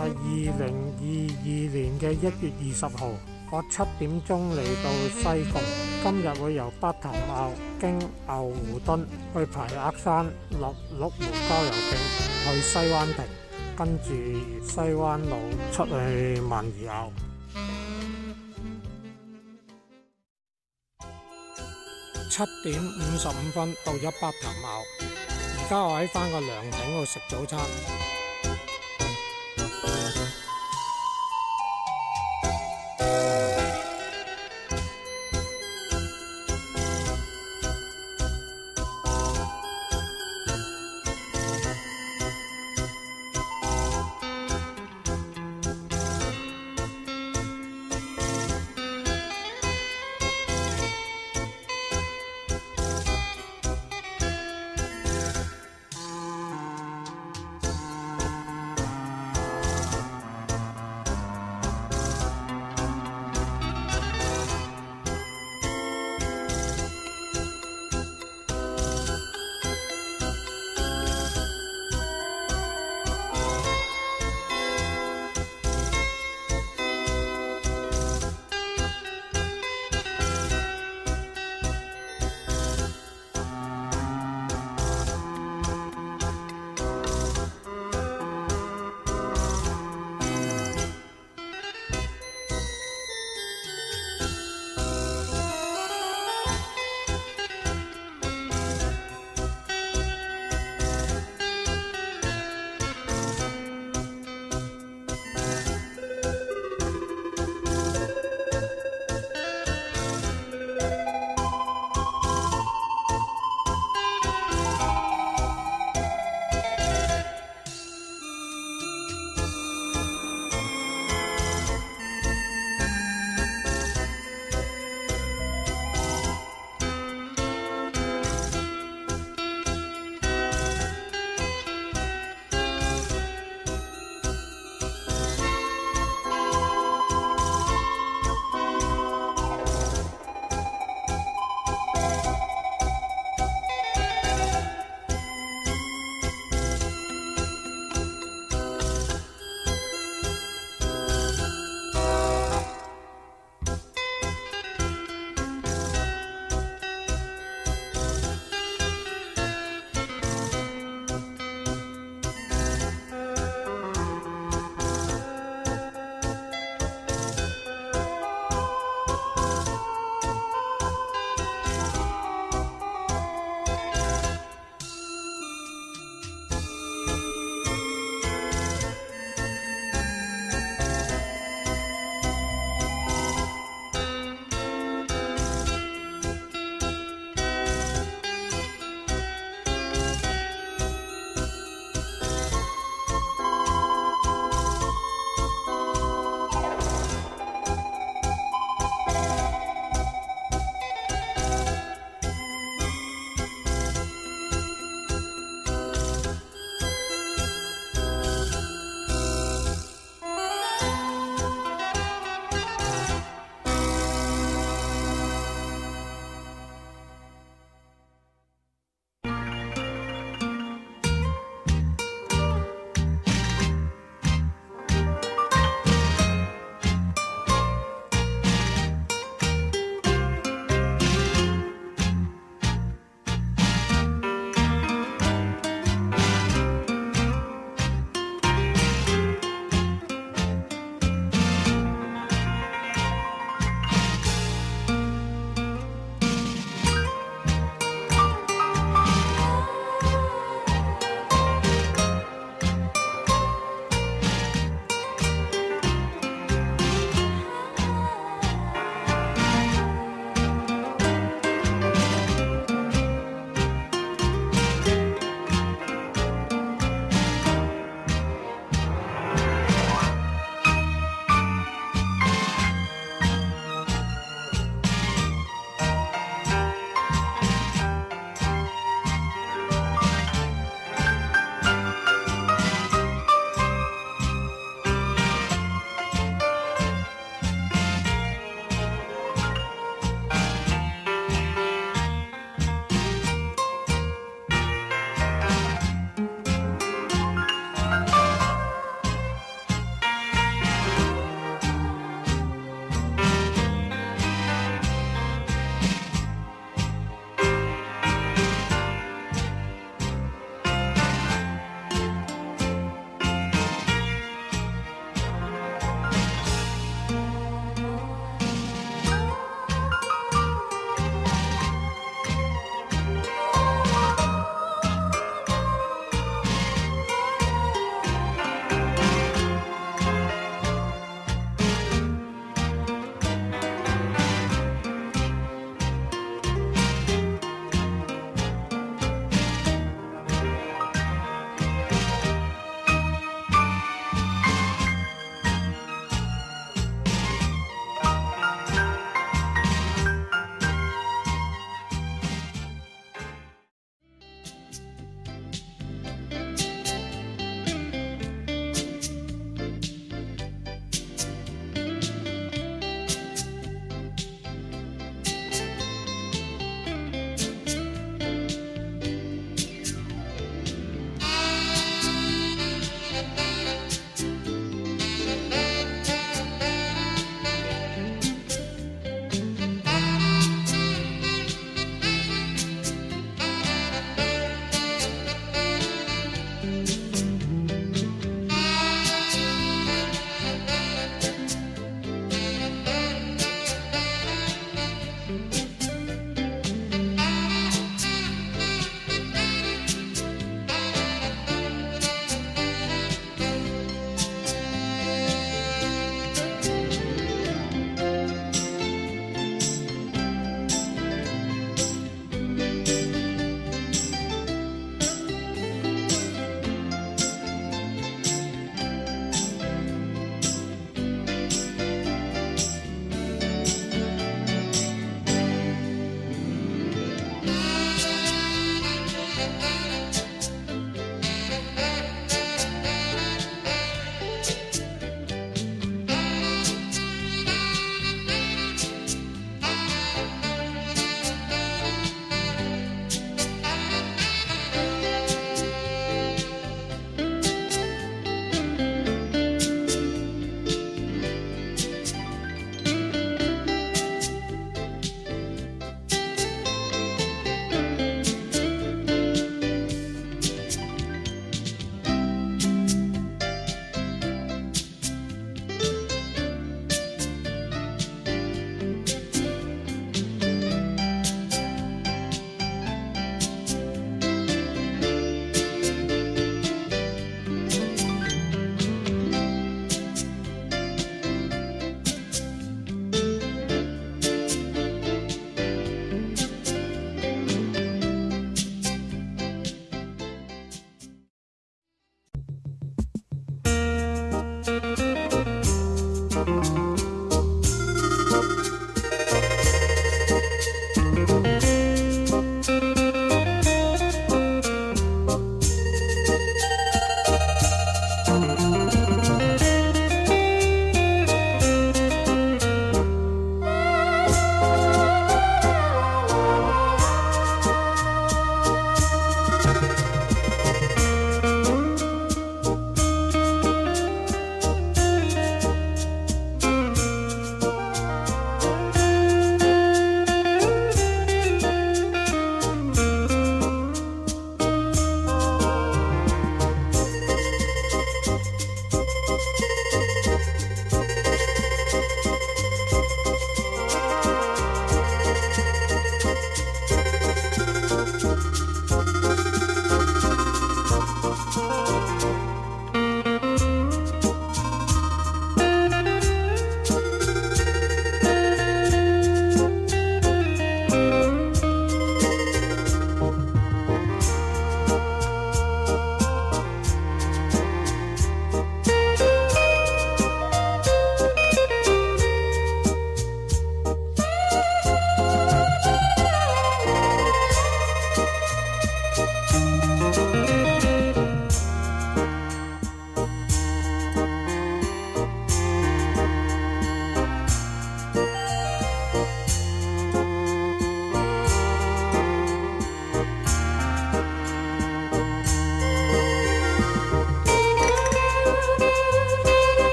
系二零二二年嘅一月二十号，我七点钟嚟到西贡。今日会由北潭坳经牛湖墩去排鸭山，落六湖郊游径去西湾亭，跟住西湾路出去万宜坳。七点五十五分到咗北潭坳，而家我喺翻个凉亭度食早餐。Bye.